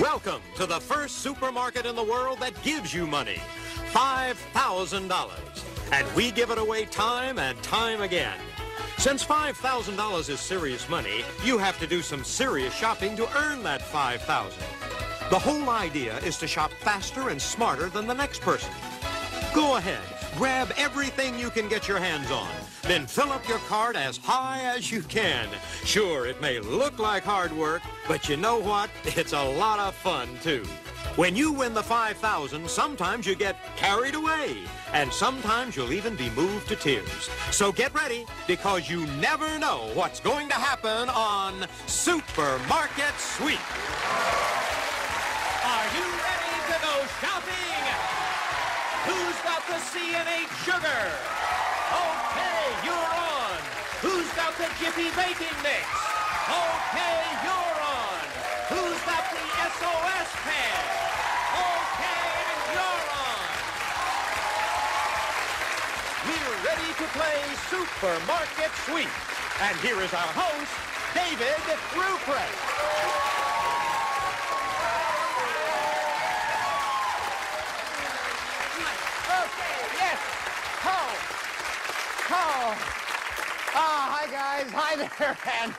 Welcome to the first supermarket in the world that gives you money. $5,000. And we give it away time and time again. Since $5,000 is serious money, you have to do some serious shopping to earn that $5,000. The whole idea is to shop faster and smarter than the next person. Go ahead, grab everything you can get your hands on. Then fill up your cart as high as you can. Sure, it may look like hard work, but you know what? It's a lot of fun, too. When you win the 5,000, sometimes you get carried away, and sometimes you'll even be moved to tears. So get ready, because you never know what's going to happen on Supermarket Sweep. Are you ready to go shopping? Who's got the C&H sugar? Okay, you're on. Who's got the Jiffy baking mix? Okay, you're on. Who's got the SOS pan? Okay, and you're on. We're ready to play Supermarket Sweep. And here is our host, David Ruprecht. Oh. Ah, hi guys. Hi there, and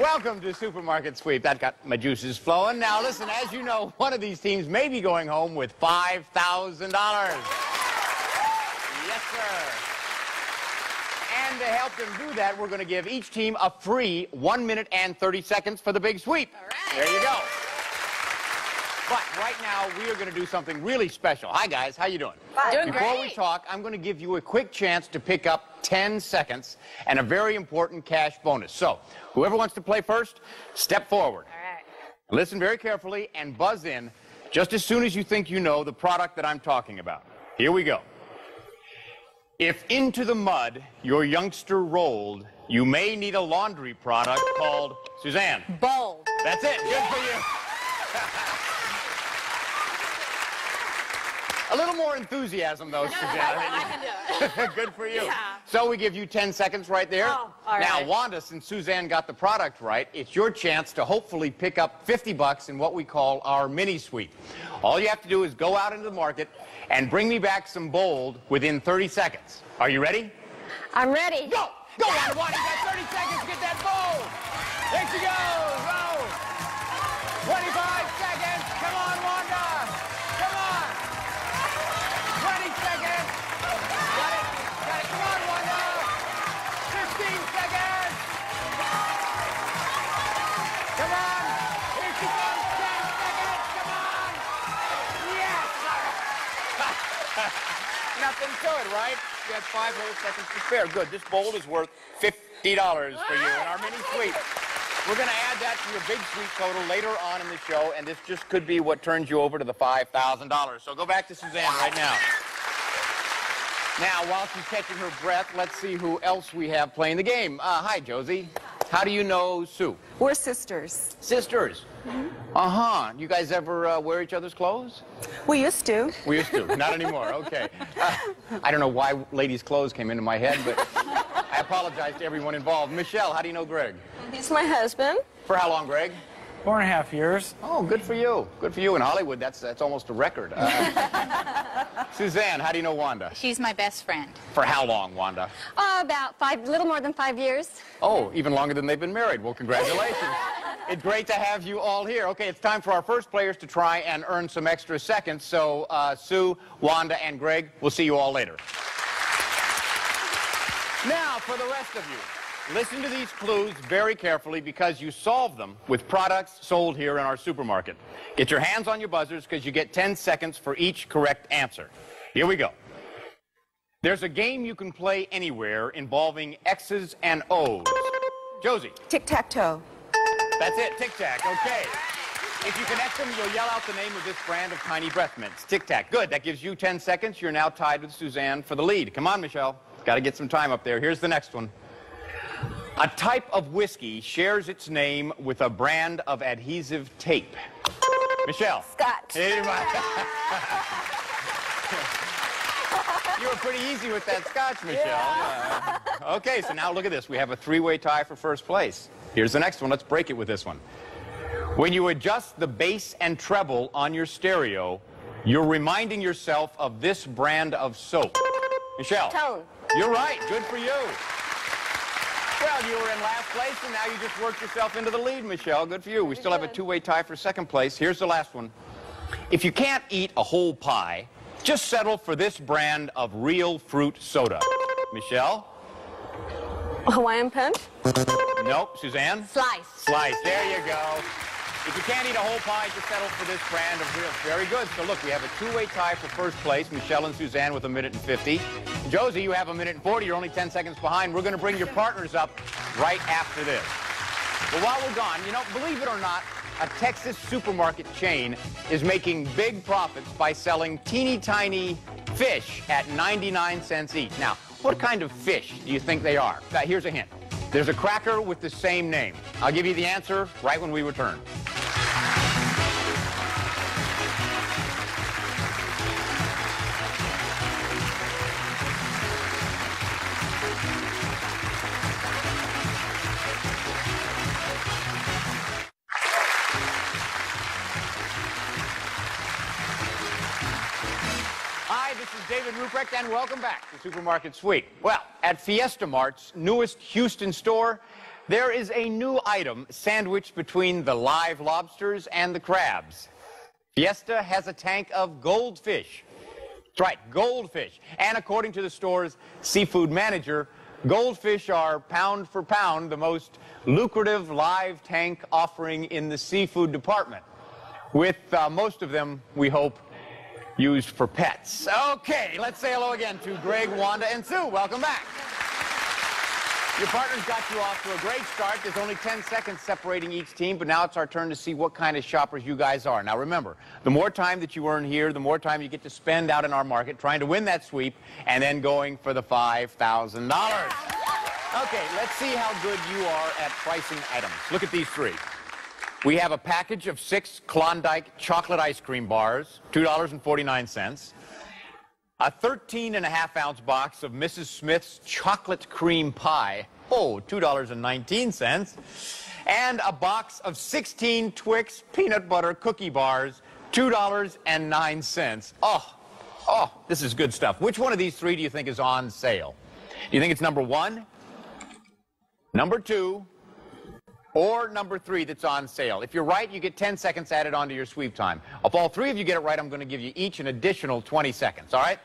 welcome to Supermarket Sweep. That got my juices flowing. Now listen, as you know, one of these teams may be going home with $5,000. Yes, sir. And to help them do that, we're going to give each team a free 1 minute and 30 seconds for the big sweep. All right. There you go. But right now, we are going to do something really special. Hi, guys. How you doing? Doing Before we talk, I'm going to give you a quick chance to pick up 10 seconds and a very important cash bonus. So, whoever wants to play first, step forward. All right. Listen very carefully and buzz in just as soon as you think you know the product that I'm talking about. Here we go. If into the mud your youngster rolled, you may need a laundry product called Suzanne. Bold. That's it. Good for you. A little more enthusiasm, though, Suzanne. I can do it. Good for you. Yeah. So we give you 10 seconds right there. Oh, all now, right. Wanda, since Suzanne got the product right, it's your chance to hopefully pick up 50 bucks in what we call our mini sweep. All you have to do is go out into the market and bring me back some bold within 30 seconds. Are you ready? I'm ready. Go! Go, Wanda! Wanda, you got 30 seconds to get that bold! There she goes! Whole seconds to spare. Good. This bowl is worth $50 for you in our mini sweep. We're going to add that to your big sweep total later on in the show, and this just could be what turns you over to the $5,000. So go back to Suzanne right now. Now, while she's catching her breath, let's see who else we have playing the game. Uh, hi, Josie. How do you know Sue? We're sisters. Sisters. Uh-huh. You guys ever uh, wear each other's clothes? We used to. We used to. Not anymore. Okay. Uh, I don't know why ladies' clothes came into my head, but I apologize to everyone involved. Michelle, how do you know Greg? He's my husband. For how long, Greg? Four and a half years. Oh, good for you. Good for you. In Hollywood, that's that's almost a record. Uh, Suzanne, how do you know Wanda? She's my best friend. For how long, Wanda? Oh, about five, little more than five years. Oh, even longer than they've been married. Well, congratulations. it's great to have you all here. Okay, it's time for our first players to try and earn some extra seconds. So, uh, Sue, Wanda, and Greg, we'll see you all later. Now, for the rest of you, listen to these clues very carefully because you solve them with products sold here in our supermarket. Get your hands on your buzzers because you get 10 seconds for each correct answer. Here we go. There's a game you can play anywhere involving X's and O's. Josie, Tic-tac-toe. That's it, Tic Tac, okay. If you connect them, you'll yell out the name of this brand of tiny breath mints. Tic Tac, good. That gives you 10 seconds. You're now tied with Suzanne for the lead. Come on, Michelle. Got to get some time up there. Here's the next one. A type of whiskey shares its name with a brand of adhesive tape. Michelle. Scotch. Hey, You were pretty easy with that scotch, Michelle. Yeah. Okay, so now look at this. We have a three-way tie for first place. Here's the next one. Let's break it with this one. When you adjust the bass and treble on your stereo, you're reminding yourself of this brand of soap. Michelle. Tone. You're right. Good for you. Well, you were in last place, and now you just worked yourself into the lead, Michelle. Good for you. We still have a two-way tie for second place. Here's the last one. If you can't eat a whole pie, just settle for this brand of real fruit soda. Michelle? Hawaiian punch. Nope. Suzanne? Slice. Slice. There you go. If you can't eat a whole pie, just settle for this brand of real. Very good. So look, we have a two-way tie for first place. Michelle and Suzanne with a minute and 50. Josie, you have a minute and 40. You're only 10 seconds behind. We're going to bring your partners up right after this. But while we're gone, you know, believe it or not, a Texas supermarket chain is making big profits by selling teeny tiny fish at 99 cents each. Now, what kind of fish do you think they are? Now, here's a hint. There's a cracker with the same name. I'll give you the answer right when we return. David Ruprecht, and welcome back to Supermarket Sweep. Well, at Fiesta Mart's newest Houston store, there is a new item sandwiched between the live lobsters and the crabs. Fiesta has a tank of goldfish. That's right, goldfish. And according to the store's seafood manager, goldfish are pound for pound the most lucrative live tank offering in the seafood department. With uh, most of them, we hope, used for pets. Okay, let's say hello again to Greg, Wanda, and Sue. Welcome back. Your partners got you off to a great start. There's only 10 seconds separating each team, but now it's our turn to see what kind of shoppers you guys are. Now remember, the more time that you earn here, the more time you get to spend out in our market trying to win that sweep and then going for the $5,000. Okay, let's see how good you are at pricing items. Look at these three. We have a package of six Klondike chocolate ice cream bars, $2.49. A 13 and a half ounce box of Mrs. Smith's chocolate cream pie, oh, $2.19. And a box of 16 Twix peanut butter cookie bars, $2.09. Oh, oh, this is good stuff. Which one of these three do you think is on sale? Do you think it's number one, number two, or number three that's on sale. If you're right, you get 10 seconds added onto your sweep time. If all three of you get it right, I'm going to give you each an additional 20 seconds, all right?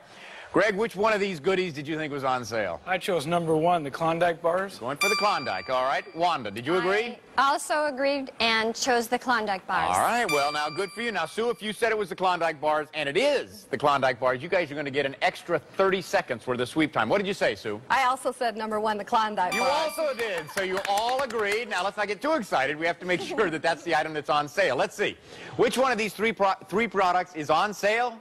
Greg, which one of these goodies did you think was on sale? I chose number one, the Klondike bars. Going for the Klondike, all right? Wanda, did you agree? I also agreed and chose the Klondike bars. All right, well, now, good for you. Now, Sue, if you said it was the Klondike bars, and it is the Klondike bars, you guys are going to get an extra 30 seconds for the sweep time. What did you say, Sue? I also said number one, the Klondike You bars. also did. So you all agreed. Now let's not get too excited. We have to make sure that that's the item that's on sale. Let's see. Which one of these three pro three products is on sale?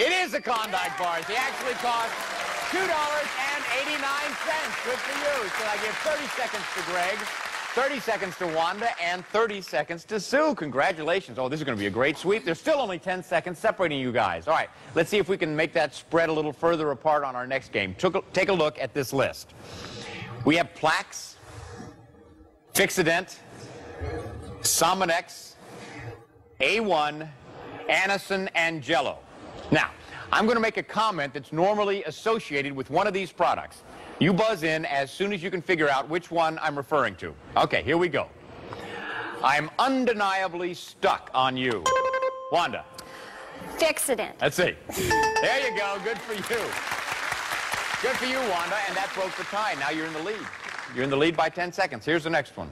It is a Klondike bar. They actually cost $2.89. Good for you. So I give 30 seconds to Greg, 30 seconds to Wanda, and 30 seconds to Sue. Congratulations. Oh, this is going to be a great sweep. There's still only 10 seconds separating you guys. All right, let's see if we can make that spread a little further apart on our next game. Take a look at this list. We have Plax, Fixodent, Sominex, A1, Anacin, and Jello. Now, I'm going to make a comment that's normally associated with one of these products. You buzz in as soon as you can figure out which one I'm referring to. Okay, here we go. I'm undeniably stuck on you. Wanda, Fixodent. let's see. There you go. Good for you. Good for you, Wanda. And that broke the tie. Now you're in the lead. You're in the lead by 10 seconds. Here's the next one.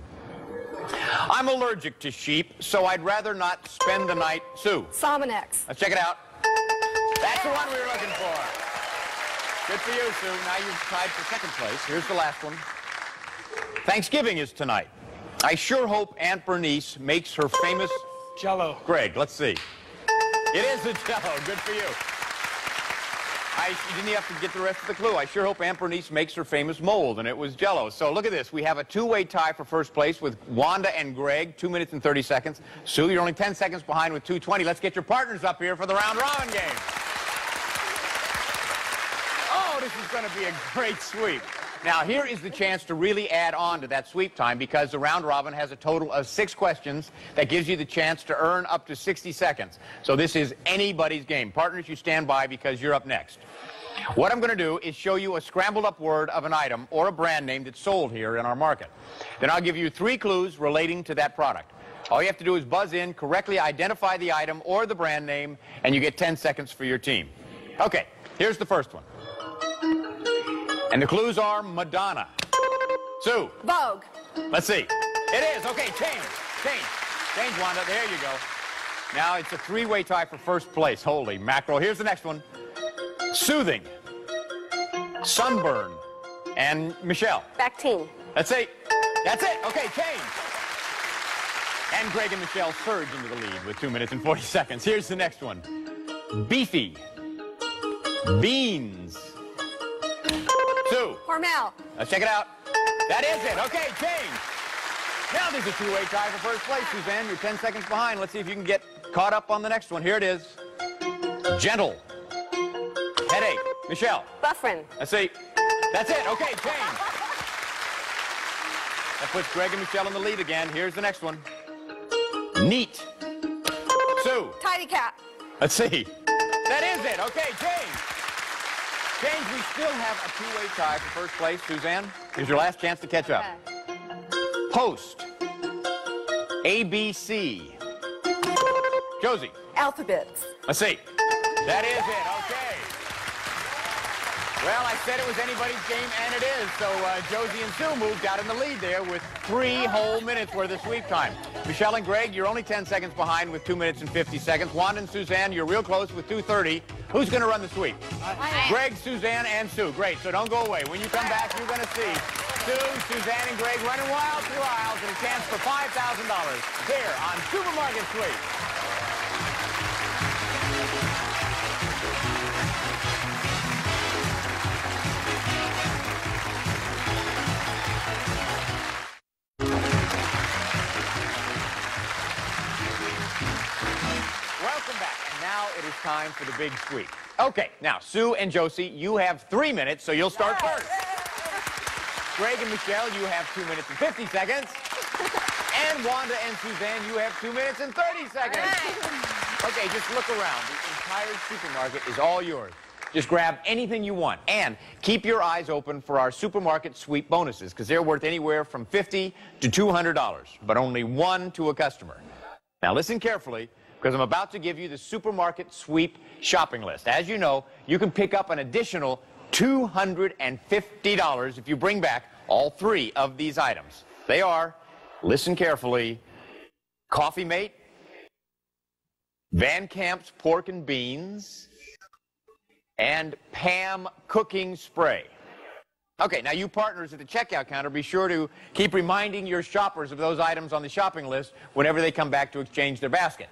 I'm allergic to sheep, so I'd rather not spend the night. Sue, Sominex. let's check it out. That's the one we were looking for. Good for you, Sue. Now you've tied for second place. Here's the last one. Thanksgiving is tonight. I sure hope Aunt Bernice makes her famous. Jello. Greg, let's see. It is a Jello. Good for you. I you didn't have to get the rest of the clue. I sure hope Aunt Bernice makes her famous mold, and it was Jello. So look at this. We have a two-way tie for first place with Wanda and Greg, two minutes and 30 seconds. Sue, you're only 10 seconds behind with 220. Let's get your partners up here for the round robin game. This is going to be a great sweep. Now, here is the chance to really add on to that sweep time because the round robin has a total of six questions that gives you the chance to earn up to 60 seconds. So this is anybody's game. Partners, you stand by because you're up next. What I'm going to do is show you a scrambled up word of an item or a brand name that's sold here in our market. Then I'll give you three clues relating to that product. All you have to do is buzz in, correctly identify the item or the brand name, and you get 10 seconds for your team. Okay, here's the first one. And the clues are Madonna. Sue, Vogue. let's see. It is. Okay, change. Change. Change, Wanda. There you go. Now it's a three-way tie for first place. Holy mackerel. Here's the next one. Soothing. Sunburn. And Michelle. Bactine. Let's see. That's it. Okay, change. And Greg and Michelle surge into the lead with 2 minutes and 40 seconds. Here's the next one. Beefy. Beans. Sue, Hormel. let's check it out. That is it. Okay, James. Now there's a two-way tie for first place, Suzanne. You're 10 seconds behind. Let's see if you can get caught up on the next one. Here it is. Gentle. Headache. Michelle. Bufferin. Let's see. That's it. Okay, James. That puts Greg and Michelle in the lead again. Here's the next one. Neat. Sue. Tidy Cat. Let's see. That is it. Okay, change. Change, we still have a two-way tie for first place. Suzanne, here's your last chance to catch up. Post. ABC. Josie. Alpha-Bits. Let's see. That is it. Okay. Well, I said it was anybody's game, and it is. So uh, Josie and Sue moved out in the lead there with three whole minutes worth of sweep time. Michelle and Greg, you're only 10 seconds behind with 2 minutes and 50 seconds. Wanda and Suzanne, you're real close with 2.30. Who's going to run the sweep? Greg, Suzanne, and Sue. Great, so don't go away. When you come back, you're going to see Sue, Suzanne, and Greg running wild through aisles and a chance for $5,000 here on Supermarket Sweep. Now it is time for the big sweep. Okay, now, Sue and Josie, you have three minutes, so you'll start first. Greg and Michelle, you have two minutes and 50 seconds. And Wanda and Suzanne, you have two minutes and 30 seconds. Okay, just look around. The entire supermarket is all yours. Just grab anything you want. And keep your eyes open for our supermarket sweep bonuses, because they're worth anywhere from 50 to $200, but only one to a customer. Now listen carefully, because I'm about to give you the supermarket sweep shopping list. As you know, you can pick up an additional $250 if you bring back all three of these items. They are, listen carefully, Coffee Mate, Van Camp's Pork and Beans, and Pam Cooking Spray. Okay, now you partners at the checkout counter, be sure to keep reminding your shoppers of those items on the shopping list whenever they come back to exchange their basket.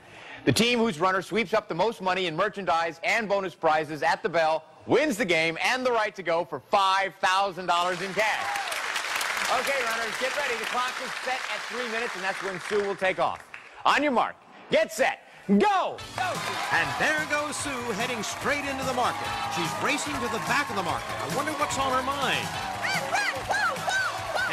The team whose runner sweeps up the most money in merchandise and bonus prizes at the bell wins the game and the right to go for $5,000 in cash. Okay, runners, get ready. The clock is set at three minutes, and that's when Sue will take off. On your mark, get set, go! And there goes Sue heading straight into the market. She's racing to the back of the market. I wonder what's on her mind.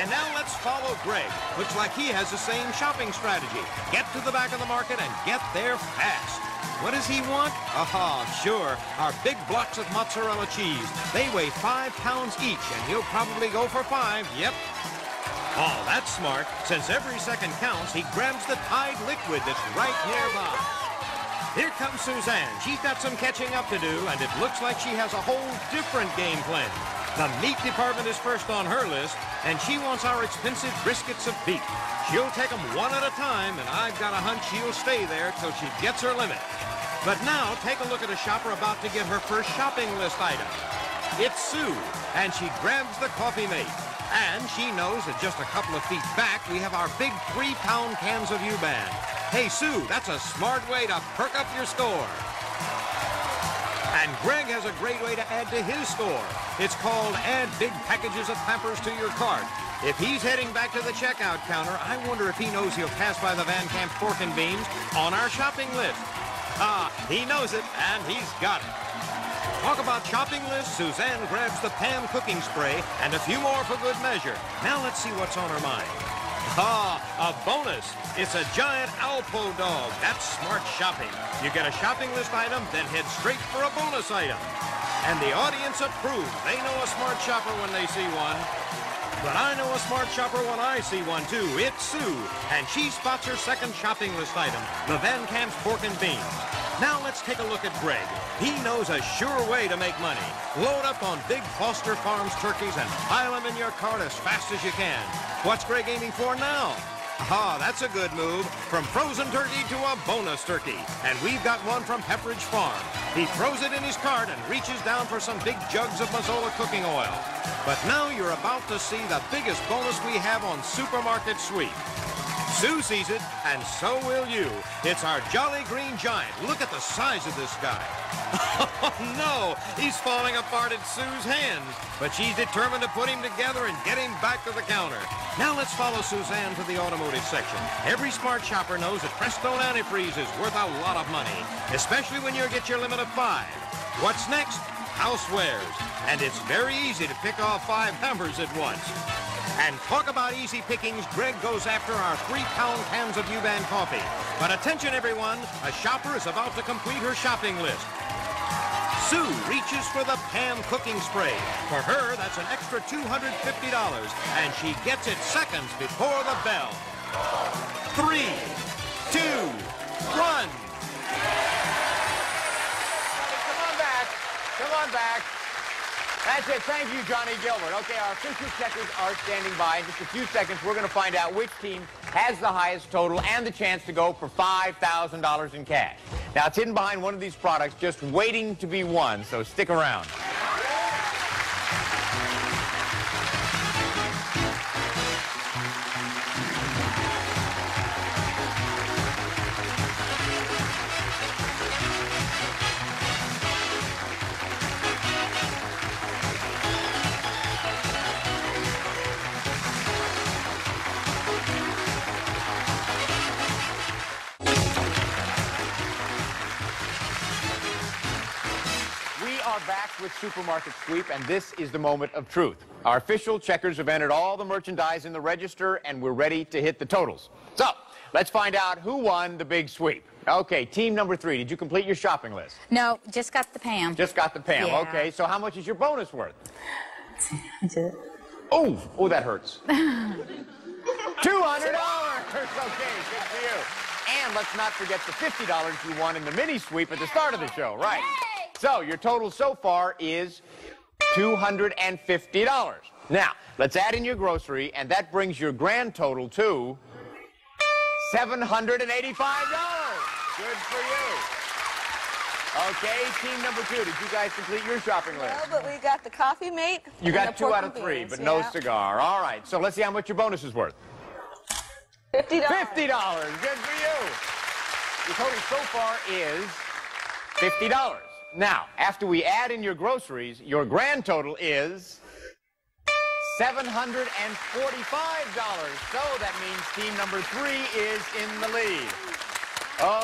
And now let's follow Greg. Looks like he has the same shopping strategy. Get to the back of the market and get there fast. What does he want? Aha, sure. Our big blocks of mozzarella cheese. They weigh five pounds each, and he'll probably go for five. Yep. Oh, that's smart. Since every second counts, he grabs the Tide liquid that's right nearby. Here comes Suzanne. She's got some catching up to do, and it looks like she has a whole different game plan. The meat department is first on her list, and she wants our expensive briskets of beef. She'll take them one at a time, and I've got a hunch she'll stay there till she gets her limit. But now, take a look at a shopper about to get her first shopping list item. It's Sue, and she grabs the coffee mate. And she knows that just a couple of feet back, we have our big three-pound cans of Yuban. Hey, Sue, that's a smart way to perk up your score. And Greg has a great way to add to his score. It's called Add Big Packages of Pampers to Your Cart. If he's heading back to the checkout counter, I wonder if he knows he'll pass by the Van Camp Pork and Beans on our shopping list. Ah, he knows it, and he's got it. Talk about shopping lists. Suzanne grabs the Pam cooking spray and a few more for good measure. Now let's see what's on her mind. Ah, a bonus. It's a giant Alpo dog. That's smart shopping. You get a shopping list item, then head straight for a bonus item. And the audience approves. They know a smart shopper when they see one. But I know a smart shopper when I see one, too. It's Sue, and she spots her second shopping list item, the Van Camp's pork and beans. Now let's take a look at Greg. He knows a sure way to make money. Load up on big Foster Farms turkeys and pile them in your cart as fast as you can. What's Greg aiming for now? Aha, that's a good move. From frozen turkey to a bonus turkey. And we've got one from Pepperidge Farm. He throws it in his cart and reaches down for some big jugs of Mazola cooking oil. But now you're about to see the biggest bonus we have on Supermarket Sweep. Sue sees it, and so will you. It's our Jolly Green Giant. Look at the size of this guy. Oh, no! He's falling apart at Sue's hands. But she's determined to put him together and get him back to the counter. Now let's follow Suzanne to the automotive section. Every smart shopper knows that Prestone antifreeze is worth a lot of money, especially when you get your limit of five. What's next? Housewares. And it's very easy to pick off five hammers at once. And talk about easy pickings, Greg goes after our three-pound cans of Yuban coffee. But attention, everyone, a shopper is about to complete her shopping list. Sue reaches for the Pam cooking spray. For her, that's an extra $250, and she gets it seconds before the bell. Three, two, one. Come on back. Come on back. That's it. Thank you, Johnny Gilbert. Okay, our official checkers are standing by. In just a few seconds, we're going to find out which team has the highest total and the chance to go for $5,000 in cash. Now, it's hidden behind one of these products, just waiting to be won, so stick around. Supermarket Sweep, and this is the moment of truth. Our official checkers have entered all the merchandise in the register, and we're ready to hit the totals. So, let's find out who won the big sweep. Okay, team number three, did you complete your shopping list? No, just got the Pam. Just got the Pam. Yeah. Okay, so how much is your bonus worth? I did it. Oh, oh, that hurts. $200! Okay, good for you. And let's not forget the $50 you won in the mini sweep at the start of the show, right? So your total so far is $250. Now, let's add in your grocery, and that brings your grand total to $785. Good for you. Okay, team number two, did you guys complete your shopping list? No, but we got the coffee mate. You got two out of three, beans, but no cigar. All right, so let's see how much your bonus is worth. Fifty dollars. Fifty dollars. Good for you. Your total so far is fifty dollars. Now, after we add in your groceries, your grand total is seven hundred and forty-five dollars. So that means team number three is in the lead.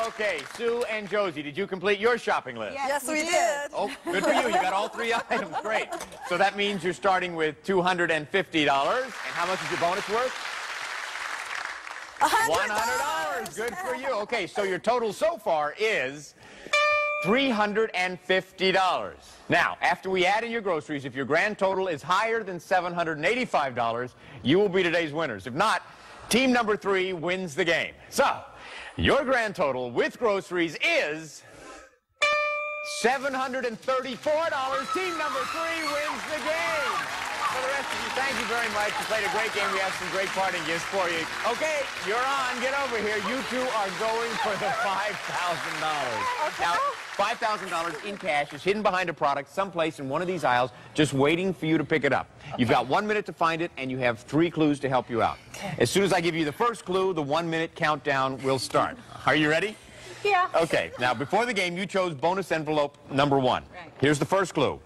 Okay, Sue and Josie, did you complete your shopping list? Yes, we did. Oh, good for you. You got all three items. Great. So that means you're starting with $250. And how much is your bonus worth? $100. Good for you. Okay, so your total so far is $350. Now, after we add in your groceries, if your grand total is higher than $785, you will be today's winners. If not, team number three wins the game. So, your grand total with groceries is $734. Team number three wins the game. For the rest of you, thank you very much. You played a great game. We have some great parting gifts for you. Okay, you're on. Get over here. You two are going for the $5,000. Now, $5,000 in cash is hidden behind a product someplace in one of these aisles, just waiting for you to pick it up. You've got one minute to find it, and you have three clues to help you out. As soon as I give you the first clue, the one-minute countdown will start. Are you ready? Yeah. Okay, now before the game, you chose bonus envelope number one. Here's the first clue.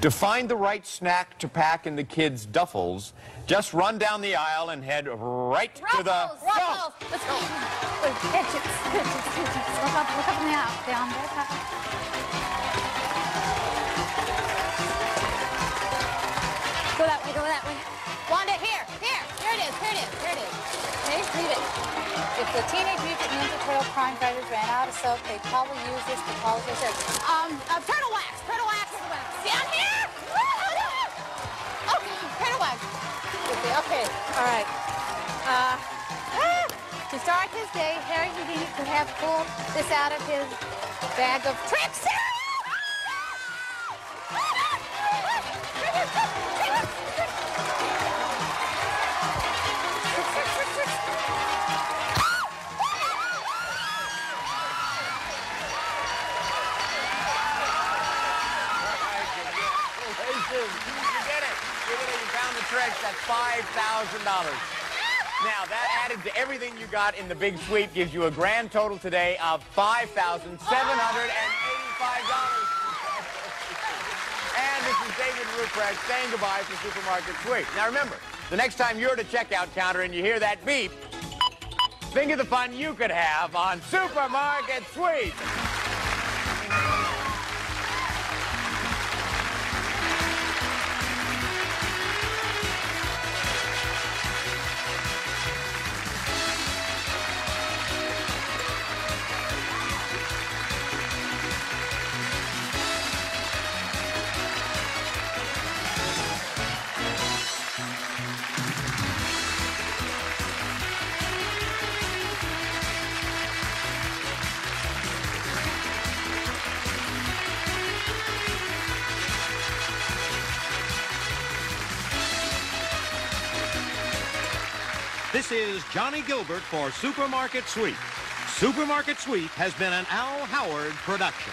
To find the right snack to pack in the kids' duffels, just run down the aisle and head right Ruffles, to the... Ruffles! Ruffles. Let's go. Wait, catch it. Look up, look up in the aisle. Down, back. Go that way, go that way. Wanda, here, here. Here it is, here it is, here it is. Okay, leave it. If the Teenage Mutant Ninja Turtle crime fighters ran out of soap, they'd probably use this to polish their... Um, uh, turtle wax, turtle Okay, all right. Uh, ah, to start his day, Harry Houdini could have pulled this out of his bag of tricks. $5,000. Now, that added to everything you got in the big sweep gives you a grand total today of $5,785. And this is David Ruprecht saying goodbye for Supermarket Sweep. Now, remember, the next time you're at a checkout counter and you hear that beep, think of the fun you could have on Supermarket Sweep. This is Johnny Gilbert for Supermarket Sweep. Supermarket Sweep has been an Al Howard production.